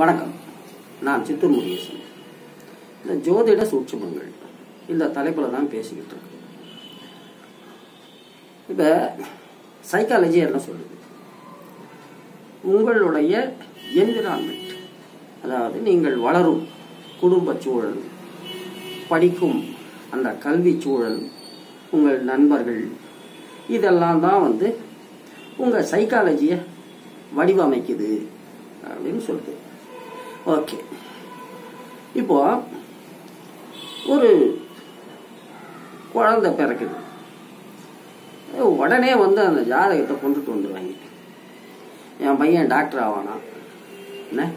வணக்கம். நான் சித்தூர் முருகேசன். இந்த ஜோதிட சூட்சுமங்கள் இந்த தலைப்பில் தான் பேசிக்கிட்டு இருக்கேன் இப்போ சைக்காலஜி என்ன சொல்லுது? உங்களுடைய என்விரான்மெண்ட் அதாவது நீங்கள் வளரும் குடும்ப சூழல் படிக்கும் அந்த கல்வி சூழல் உங்கள் நண்பர்கள் இதெல்லாம் தான் வந்து உங்கள் சைக்காலஜியை வடிவமைக்குது அப்படின்னு சொல்லுது. ஓகே. இப்போ ஒரு குழந்தை பிறக்குது. உடனே வந்து அந்த ஜாதகத்தை கொண்டுட்டு வந்துடுவாங்க என் பையன் டாக்டர் ஆவானா? என்ன?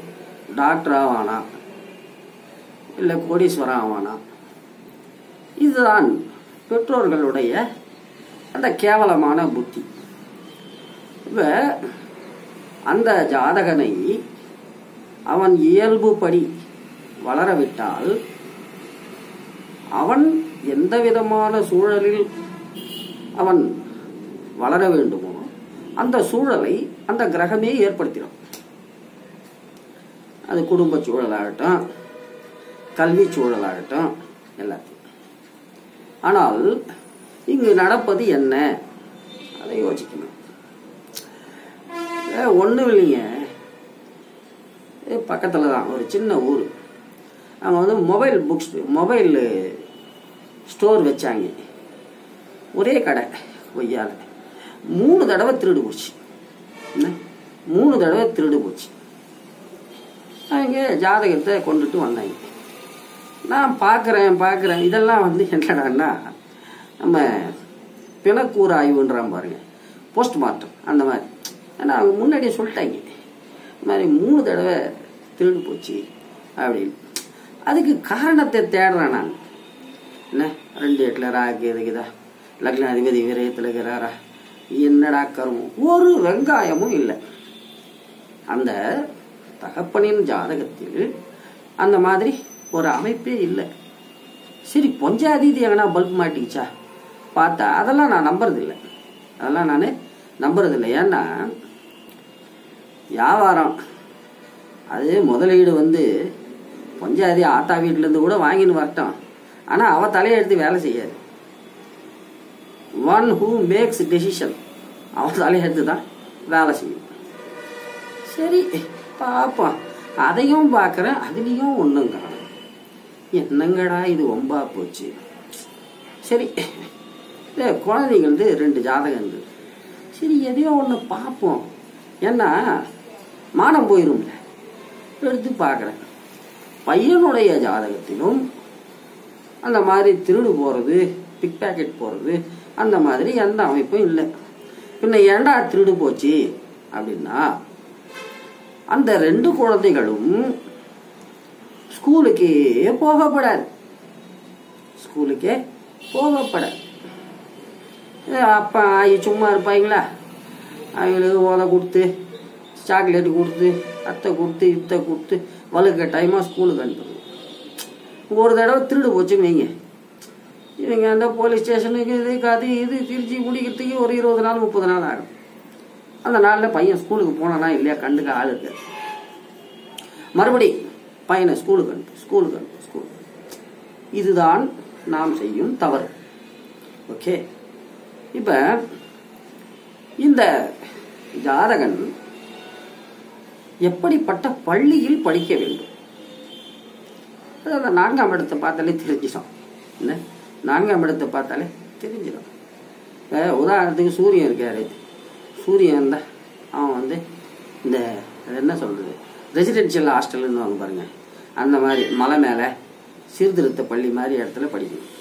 டாக்டர் ஆவானா? இல்லை கோடீஸ்வரன் ஆவானா? இதுதான் பெற்றோர்களுடைய அந்த கேவலமான புத்தி. இப்போ அந்த ஜாதகனை அவன் இயல்புபடி வளரவிட்டால் அவன் எந்த விதமான சூழலில் அவன் வளர வேண்டுமோ அந்த சூழலை அந்த கிரகமே ஏற்படுத்திடும். அது குடும்ப சூழலாகட்டும் கல்வி சூழலாகட்டும் எல்லாத்தையும். ஆனால் இங்கு நடப்பது என்ன? அதை யோசிக்கணும். ஒன்றும் இல்லைங்க. பக்கத்தில் தான் ஒரு சின்ன ஊர். அவங்க வந்து மொபைல் புக்ஸ் மொபைல் ஸ்டோர் வச்சாங்க. ஒரே கடை கொய்யால். மூணு தடவை திருடு போச்சு. என்ன? மூணு தடவை திருடு போச்சு. அவங்க ஜாதகத்தை கொண்டுட்டு வந்தாங்க. நான் பார்க்குறேன் பார்க்குறேன் இதெல்லாம் வந்து என்னடான்னா நம்ம பிணக்கூறு ஆய்வுன்றான் பாருங்க. போஸ்ட்மார்ட்டம் அந்த மாதிரி. ஏன்னா அவங்க முன்னாடியே சொல்லிட்டாங்க. மாதிரி மூணு தடவை திருடு போச்சு அப்படின்னு. அதுக்கு காரணத்தை தேடுறேன் நான். என்ன? ரெண்டு எட்டில் ராக்கு இருக்குதா லக்னாதிபதி விரயத்தில் இருக்கிறாரா? என்னடா கருமம்? ஒரு வெங்காயமும் இல்லை. அந்த தகப்பனின் ஜாதகத்தில் அந்த மாதிரி ஒரு அமைப்பே இல்லை. சரி பொஞ்சாதீதி எங்கன்னா பல்ப் மாட்டிக்கிச்சா? பார்த்தா அதெல்லாம் நான் நம்புறதில்லை. அதெல்லாம் நான் நம்புறதில்லை. ஏன்னா வியாபாரம். அது முதலீடு வந்து பஞ்சாதி ஆட்டா வீட்டிலேருந்து கூட வாங்கின்னு வரட்டும். ஆனால் அவ தலையெடுத்து வேலை செய்யாது. ஒன் ஹூ மேக்ஸ் டெசிஷன் அவன் தலையெடுத்து தான் வேலை செய்யும். சரி பார்ப்போம். அதையும் பார்க்குறேன் அதுலேயும் ஒன்றுங்க என்னங்கடா இது ஒம்பா போச்சு? சரி. இல்லை குழந்தைங்களுக்கு ரெண்டு ஜாதகம் சரி எதையோ ஒன்று பார்ப்போம். ஏன்னா மானம் போயிரும்ல. எடுத்து பார்க்குறேன். பையனுடைய ஜாதகத்திலும் அந்த மாதிரி திருடு போகிறது பிக் பேக்கெட் போகிறது அந்த மாதிரி எந்த அமைப்பும் இல்லை. பின்ன ஏண்டா திருடு போச்சு? அப்படின்னா அந்த ரெண்டு குழந்தைகளும் ஸ்கூலுக்கே போகப்படாது. ஸ்கூலுக்கே போகப்படாது. அப்பா ஆகி சும்மா இருப்பாங்களா? அவங்களுக்கு ஓலை கொடுத்து சாக்லேட் கொடுத்து அத்தை கொடுத்து இத்தை கொடுத்து வலுக்க டைமாக ஸ்கூலுக்கு அனுப்புறது ஒரு தடவை திருடு போச்சுன்னு வைங்க. இவங்க அந்த போலீஸ் ஸ்டேஷனுக்கு இது அது இது திருச்சி முடிக்கிறதுக்கு ஒரு இருபது நாள் முப்பது நாள் ஆகும். அந்த நாளில் பையன் ஸ்கூலுக்கு போனானா இல்லையா கண்டுக்க ஆள் இருக்கு மறுபடி பையனை ஸ்கூலுக்கு அனுப்பு ஸ்கூலுக்கு அனுப்பு ஸ்கூல் இதுதான் நாம் செய்யும் தவறு. ஓகே இப்போ இந்த ஜாதகன் எப்படிப்பட்ட பள்ளியில் படிக்க வேண்டும்? அந்த நான்காம் இடத்தை பார்த்தாலே தெரிஞ்சிடும். என்ன? நான்காம் இடத்தை பார்த்தாலே தெரிஞ்சிடும். உதாரணத்துக்கு சூரியன் இருக்காரு. சூரியன் தான் அவன் வந்து இந்த என்ன சொல்கிறது ரெசிடென்ஷியல் ஹாஸ்டல்னு வாங்க பாருங்கள் அந்த மாதிரி மலை மேலே சீர்திருத்த பள்ளி மாதிரி இடத்துல படிக்கணும்.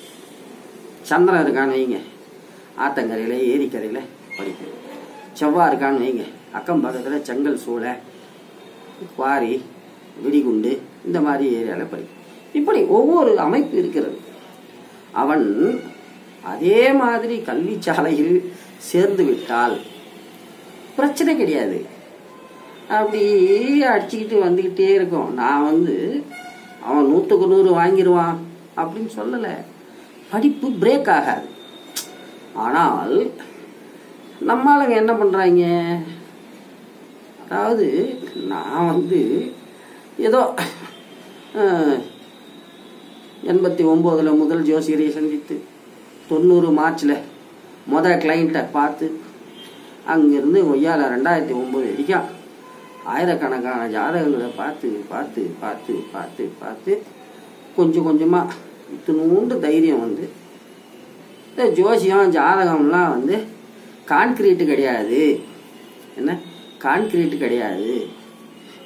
சந்திரன் இருக்கான்னு வைங்க. ஆத்தங்கரையில் ஏரிக்கரையில் படிக்கணும். செவ்வாய் இருக்கான்னு வைங்க. அக்கம் பக்கத்தில் செங்கல் சூளை குவாரி வெடிகுண்டு இந்த மாதிரி ஏரியாவில் படிக்கும் இப்படி ஒவ்வொரு அமைப்பு இருக்கிறது. அவன் அதே மாதிரி கல்வி சாலையில் சேர்ந்து விட்டால் பிரச்சனை கிடையாது. அப்படி அடிச்சுக்கிட்டு வந்துக்கிட்டே இருக்கும். நான் வந்து அவன் நூற்றுக்கு நூறு வாங்கிடுவான் அப்படின்னு சொல்லலை. படிப்பு பிரேக் ஆகாது. ஆனால் நம்ம ஆளுங்க என்ன பண்ணுறாங்க அதாவது நான் வந்து ஏதோ எண்பத்தி ஒம்போதில் முதல் ஜோசியரை சந்தித்து தொண்ணூறு மார்ச்சில் மொதல் கிளைண்ட்டை பார்த்து அங்கேருந்து ஒய்யால ரெண்டாயிரத்தி ஒம்பது வரைக்கும் ஆயிரக்கணக்கான ஜாதகங்களை பார்த்து பார்த்து பார்த்து பார்த்து பார்த்து கொஞ்சம் கொஞ்சமாக இத்தினூண்டு தைரியம் வந்து இந்த ஜோசியம் ஜாதகம்லாம் வந்து கான்கிரீட்டு கிடையாது. என்ன? கான்கிரீட்டு கிடையாது.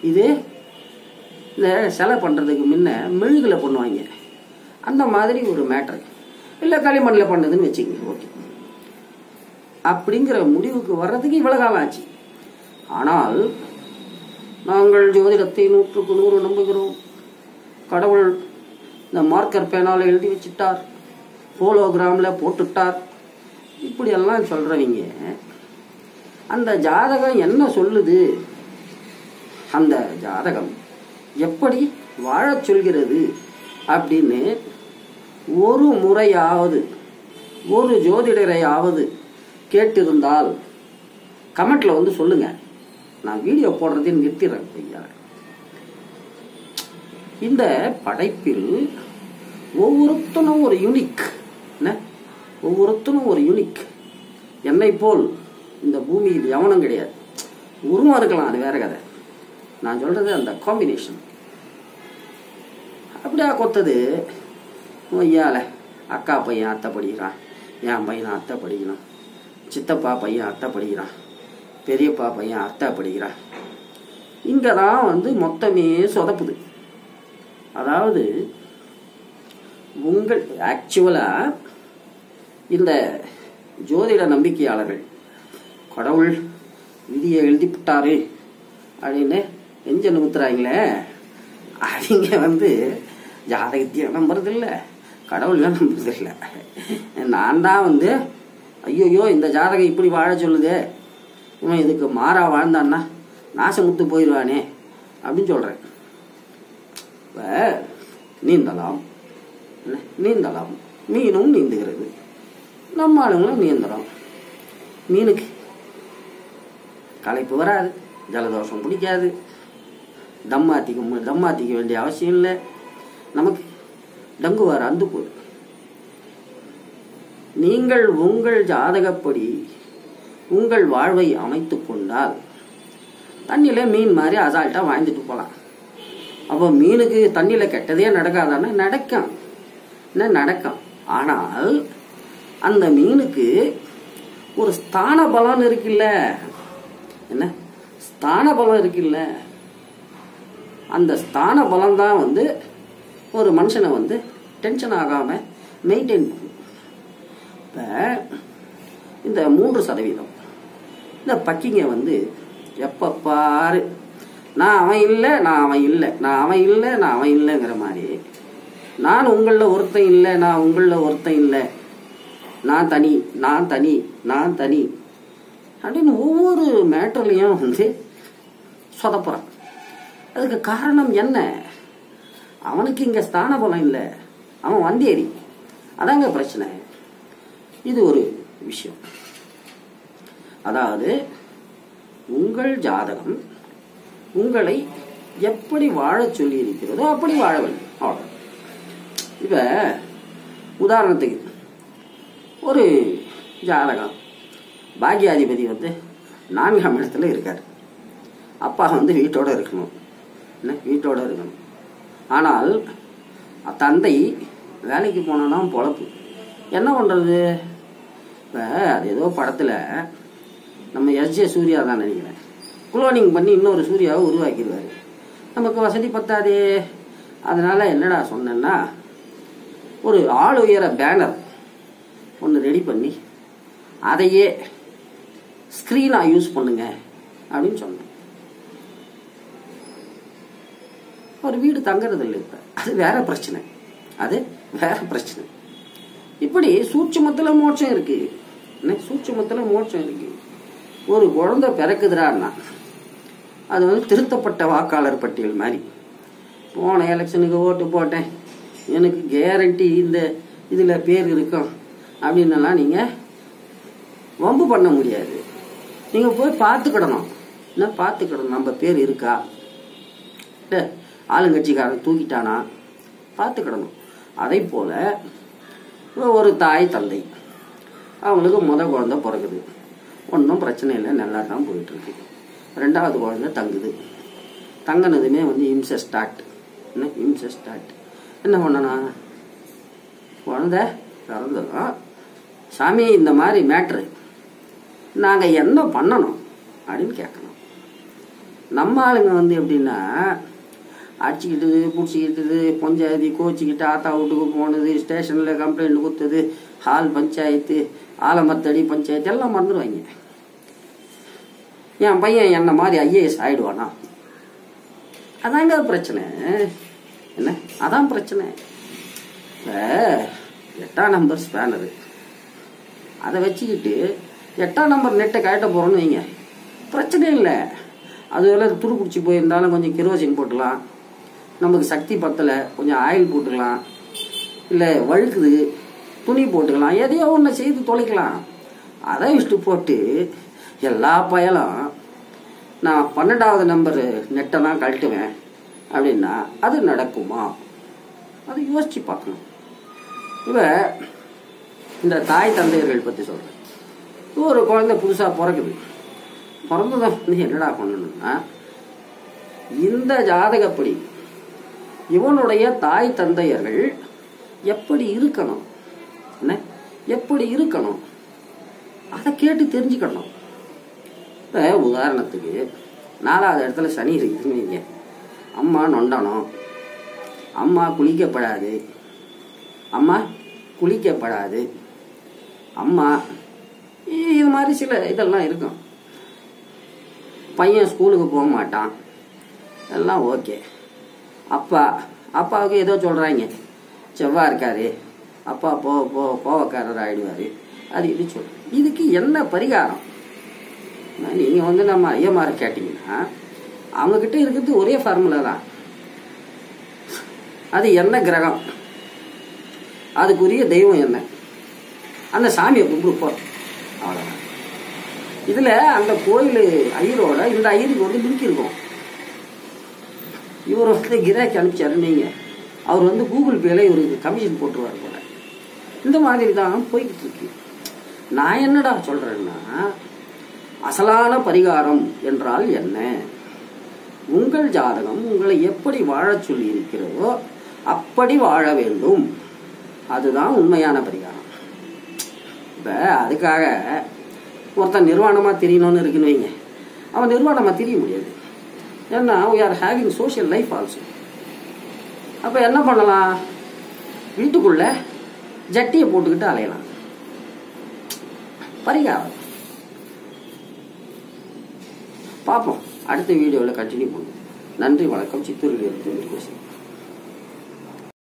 இது இந்த சிலை பண்ணுறதுக்கு முன்ன மெழுகில் பண்ணுவாங்க. அந்த மாதிரி ஒரு மேட்ரு இல்லை களிமண்ணில் பண்ணுறதுன்னு வச்சுக்கோங்க. ஓகே. அப்படிங்கிற முடிவுக்கு வர்றதுக்கு இவ்வளோ காலம் ஆச்சு. ஆனால் நாங்கள் ஜோதிடத்தை நூற்றுக்கு நூறு நம்புகிறோம். கடவுள் இந்த மார்க்கர் பேனால் எழுதி வச்சிட்டார். ஹோலோகிராமில் போட்டுட்டார். இப்படியெல்லாம் சொல்கிறவங்க அந்த ஜாதகம் என்ன சொல்லுது? அந்த ஜாதகம் எப்படி வாழச் சொல்கிறது அப்படின்னு ஒரு முறையாவது ஒரு ஜோதிடரையாவது கேட்டிருந்தால் கமெண்ட்ல வந்து சொல்லுங்க. நான் வீடியோ போடுறதையும் நிறுத்திடுறேன் ஐயா. இந்த படைப்பில் ஒவ்வொருத்தனும் ஒரு யூனிக் என்ன ஒவ்வொருத்தனும் ஒரு யூனிக் என்னை போல் இந்த பூமியில் எவனும் கிடையாது. உருவம் இருக்கலாம் அது வேற கதை. நான் சொல்றது அந்த காம்பினேஷன் அப்படியா கொத்தது? ஐயால. அக்கா பையன் அத்தை படிக்கிறான். என் பையன் அத்தை படிக்கிறான். சித்தப்பா பையன் அத்தை படிக்கிறான். பெரியப்பா பையன் அத்தை படிக்கிறான். இங்கே தான் வந்து மொத்தமே சொதப்புது. அதாவது உங்கள் ஆக்சுவலாக இந்த ஜோதிட நம்பிக்கையாளர்கள் கடவுள் விதியை எழுதிவிட்டாரு அப்படின்னு எஞ்ச நிமித்துறாங்களே அவங்க வந்து ஜாதகத்தையும் நம்புறதில்ல கடவுள்லாம் நம்புறதில்லை. நான் தான் வந்து ஐயோயோ இந்த ஜாதகம் இப்படி வாழ சொல்லுதே இவன் இதுக்கு மாறா வாழ்ந்தான்னா நாசமுத்து போயிடுவானே அப்படின்னு சொல்கிறேன் இப்போ நீந்தலாம் நீந்தலாம் மீனும் நீந்துகிறது. நம்ம ஆளுங்களும் நீந்தலாம் மீனுக்கு களைப்பு வராது ஜலதோஷம் பிடிக்காது. தம்மாத்திக்க தம்மாத்திக்க வேண்டிய அவசியம் இல்லை. நமக்கு டங்கு வர அந்து போய் நீங்கள் உங்கள் ஜாதகப்படி உங்கள் வாழ்வை அமைத்து கொண்டால் தண்ணியில் மீன் மாதிரி அசால்ட்டாக வாழ்ந்துட்டு போகலாம். அப்போ மீனுக்கு தண்ணியில் கெட்டதே நடக்காதான்னா நடக்கும். என்ன நடக்கும்? ஆனால் அந்த மீனுக்கு ஒரு ஸ்தான பலம் இருக்குல்ல. என்ன? ஸ்தான பலம் இருக்குல்ல. அந்த ஸ்தான பலம் தான் வந்து ஒரு மனுஷனை வந்து டென்ஷன் ஆகாம மெயின்டைன் பண்ணும். இப்போ இந்த மூன்று சதவீதம். இந்த பக்கிங்க வந்து எப்போ பாரு நான் அவன் இல்லை நான் அவன் இல்லை நான் அவன் இல்லை நான் அவன் இல்லைங்கிற மாதிரி நான் உங்களில் ஒருத்தன் இல்லை நான் உங்களில் ஒருத்தன் இல்லை நான் தனி நான் தனி நான் தனி அப்படின்னு ஒவ்வொரு மேட்டர்லையும் வந்து சொதப்புறான். அதுக்கு காரணம் என்ன? அவனுக்கு இங்கே ஸ்தான பலம் இல்லை. அவன் வந்தேரி அதாங்க பிரச்சனை. இது ஒரு விஷயம். அதாவது உங்கள் ஜாதகம் உங்களை எப்படி வாழச் சொல்லி இருக்கிறதோ அப்படி வாழ வேண்டும். அவ்வளோ இப்போ உதாரணத்துக்கு ஒரு ஜாதகம். பாக்யாதிபதி வந்து நான்காம் இடத்துல இருக்கார். அப்பா வந்து வீட்டோட இருக்கணும். என்ன? வீட்டோட இருக்கணும். ஆனால் தந்தை வேலைக்கு போனதான் பொழப்பு. என்ன பண்ணுறது இப்போ அது ஏதோ படத்தில் நம்ம எஸ்ஜே சூர்யா தான் நினைக்கிறேன். குளோனிங் பண்ணி இன்னொரு சூர்யாவை உருவாக்கிடுவார். நமக்கு வசதி பத்தாதே. அதனால் என்னடா சொன்னேன்னா ஒரு ஆள் உயர பேனர் ஒன்று ரெடி பண்ணி அதையே ஸ்க்ரீனாக யூஸ் பண்ணுங்க அப்படின்னு சொன்னேன் ஒரு வீடு தங்குறது இல்லை இப்போ. அது வேற பிரச்சனை. அது வேற பிரச்சனை. இப்படி சூட்சமத்தில் மோட்சம் இருக்கு. என்ன? சூட்சமத்தில் மோட்சம் இருக்கு. ஒரு குழந்தை பிறக்குதுடான்னா அது வந்து திருத்தப்பட்ட வாக்காளர் பட்டியல் மாதிரி. போன எலெக்ஷனுக்கு ஓட்டு போட்டேன். எனக்கு கேரண்டி இந்த இதில் பேர் இருக்கும். அப்படின்னலாம் நீங்கள் வம்பு பண்ண முடியாது. நீங்கள் போய் பார்த்துக்கிடணும். என்ன பார்த்துக்கிடணும்? நம்ம பேர் இருக்கா? இல்லை ஆளுங்கட்சிக்காரன் தூக்கிட்டானா? பார்த்துக்கிடணும். அதே போல ஒரு தாய் தந்தை. அவங்களுக்கு முத குழந்தை பிறகுது ஒன்றும் பிரச்சனை இல்லை. நல்லா தான் போயிட்டு இருக்கு ரெண்டாவது குழந்தை தங்குது. தங்கினதுமே வந்து இம்ச ஸ்டார்ட் என்ன? இம்ச ஸ்டார்ட் என்ன பண்ணனா குழந்தை பிறந்ததும் சாமி இந்த மாதிரி மேட்ரு நாங்கள் என்ன பண்ணணும் அப்படின்னு கேட்கணும். நம்ம ஆளுங்க வந்து எப்படின்னா அடிச்சுக்கிட்டது பிடிச்சிக்கிட்டது பஞ்சாயத்து கோச்சிக்கிட்டு ஆத்தா வீட்டுக்கு போனது ஸ்டேஷனில் கம்ப்ளைண்ட் கொடுத்தது ஹால் பஞ்சாயத்து ஆலமத்தடி பஞ்சாயத்து எல்லாம் மறந்துடுவாங்க. என் பையன் என்ன மாதிரி ஐஏஎஸ் ஆயிடுவானா? அதாங்க பிரச்சனை. என்ன? அதான் பிரச்சனை. இப்போ எட்டாம் நம்பர் ஸ்பேனரு அதை வச்சுக்கிட்டு எட்டாம் நம்பர் நெட்டை கழட்ட போகிறோன்னு வைங்க. பிரச்சனை இல்லை. அது எல்லாம் துரு பிடிச்சி போயிருந்தாலும் கொஞ்சம் கிரோசின் போட்டுக்கலாம். நமக்கு சக்தி பத்தலை. கொஞ்சம் ஆயில் போட்டுக்கலாம். இல்லை வழுக்குது. துணி போட்டுக்கலாம். எதையோ ஒன்று செய்து தொலைக்கலாம். அதை இஷ்டு போட்டு எல்லா பயலும் நான் பன்னெண்டாவது நம்பரு நெட்டை தான் கழட்டுவேன். அப்படின்னா அது நடக்குமா? அது யோசிச்சு பார்க்கணும். இவன் இந்த தாய் தந்தையர்கள் பற்றி சொல்கிறேன் ஒரு குழந்தை புதுசாக பிறக்குது. பிறந்ததை வந்து என்னடா பண்ணணும்னா இந்த ஜாதகப்படி இவனுடைய தாய் தந்தையர்கள் எப்படி இருக்கணும்? என்ன? எப்படி இருக்கணும்? அதை கேட்டு தெரிஞ்சுக்கணும். இப்போ உதாரணத்துக்கு நாலாவது இடத்துல சனி இருக்குதுன்னு வைங்க. அம்மா நொண்டனம் அம்மா குளிக்கப்படாது. அம்மா குளிக்கப்படாது. அம்மா இது மாதிரி சில இதெல்லாம் இருக்கும். பையன் ஸ்கூலுக்கு போக மாட்டான். எல்லாம் ஓகே. அப்பா அப்பாவுக்கு ஏதோ சொல்கிறாங்க செவ்வாய் இருக்காரு. அப்பா போ போ கோவக்காரர் ஆகிடுவார் அது இது சொல் இதுக்கு என்ன பரிகாரம்? நீங்கள் வந்து நம்ம ஐயமார கேட்டிங்கன்னா அவங்கக்கிட்ட இருக்கிறது ஒரே ஃபார்முலா தான். அது என்ன கிரகம்? அதுக்குரிய தெய்வம் என்ன? அந்த சாமியை கும்பிடுப்போம். அவ்வளோதான் இதில் அந்த கோயில் ஐயரோட இந்த ஐயருக்கு வந்து லிங்க் இருக்கும் இவர் வந்து கிராக்கி அனுப்பிச்சாரு நீங்கள் அவர் வந்து கூகுள் பேல இவருக்கு கமிஷன் போட்டுருவார் போல. இந்த மாதிரி தான் போய்கிட்டு இருக்கு. நான் என்னடா சொல்கிறேன்னா அசலான பரிகாரம் என்றால் என்ன? உங்கள் ஜாதகம் உங்களை எப்படி வாழச் சொல்லி இருக்கிறதோ அப்படி வாழ வேண்டும். அதுதான் உண்மையான பரிகாரம். இப்போ அதுக்காக ஒருத்தன் நிர்வாணமாக தெரியணும்னு இருக்குன்னு வைங்க. அவன் நிர்வாணமாக தெரிய முடியாது. ஏன்னா we are having social life also அப்போ என்ன பண்ணலாம்? வீட்டுக்குள்ள ஜட்டியை போட்டுக்கிட்டு அலையலாம். பரிகாரம். பார்ப்போம். அடுத்த வீடியோவில் கண்டினியூ பண்ணுவோம். நன்றி வணக்கம். சித்தூரில் இருந்து பேசுகிறேன்.